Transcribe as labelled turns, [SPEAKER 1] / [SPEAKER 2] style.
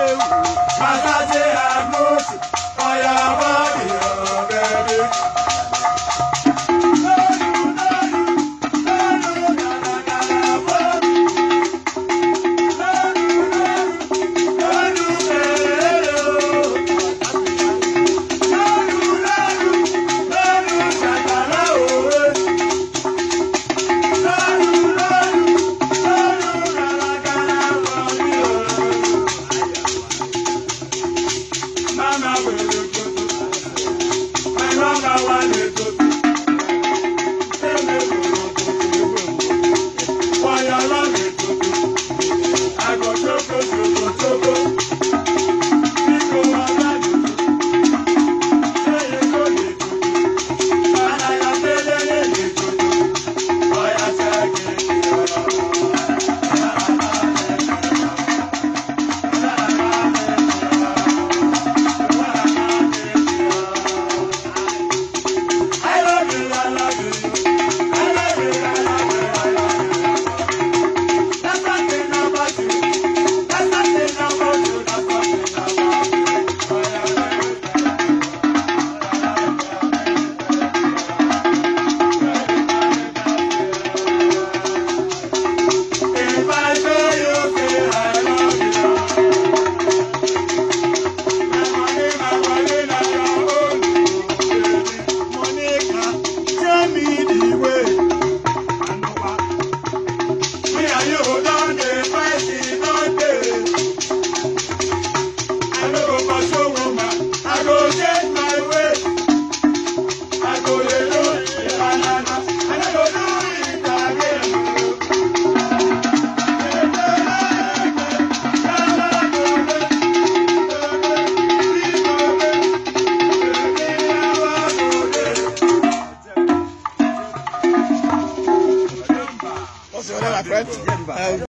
[SPEAKER 1] ewu. Màtá ti àgbọ̀nsì, ọ̀yà bọ́ọ̀lì rẹ̀.
[SPEAKER 2] Kawanetu
[SPEAKER 3] On se voit à la
[SPEAKER 4] ah,